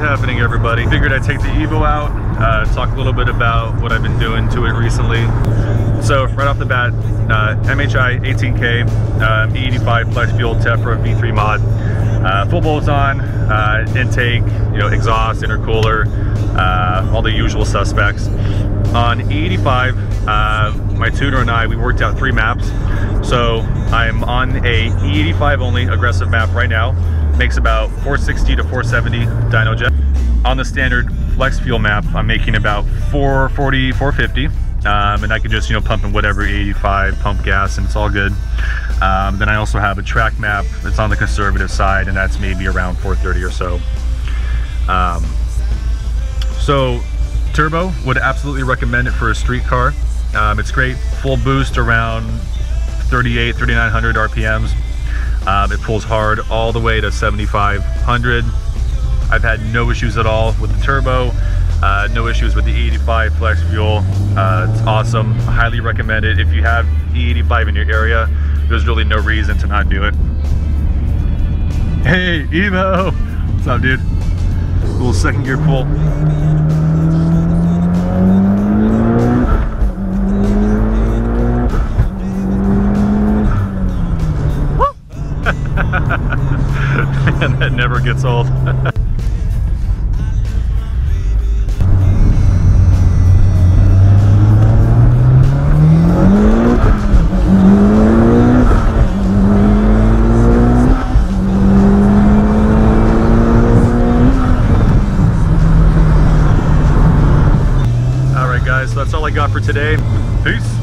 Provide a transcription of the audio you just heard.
morning, everybody. Figured I'd take the Evo out, uh, talk a little bit about what I've been doing to it recently. So right off the bat, uh, MHI 18K, uh, E85 flex fuel Tephra V3 mod. Uh, full bolts on, uh, intake, you know, exhaust, intercooler, uh, all the usual suspects. On E85, uh, my tuner and I, we worked out three maps. So I'm on a E85 only aggressive map right now. Makes about 460 to 470 dyno jet. On the standard flex fuel map, I'm making about 440, 450. Um, and I can just, you know, pump in whatever 85, pump gas, and it's all good. Um, then I also have a track map that's on the conservative side, and that's maybe around 430 or so. Um, so turbo would absolutely recommend it for a street car. Um, it's great, full boost around 38, 3900 RPMs. Um, it pulls hard all the way to 7500. I've had no issues at all with the turbo. Uh, no issues with the E85 flex fuel. Uh, it's awesome. Highly recommend it. If you have E85 in your area, there's really no reason to not do it. Hey, Evo! What's up, dude? Little second gear pull. Man, that never gets old. All right, guys, that's all I got for today. Peace.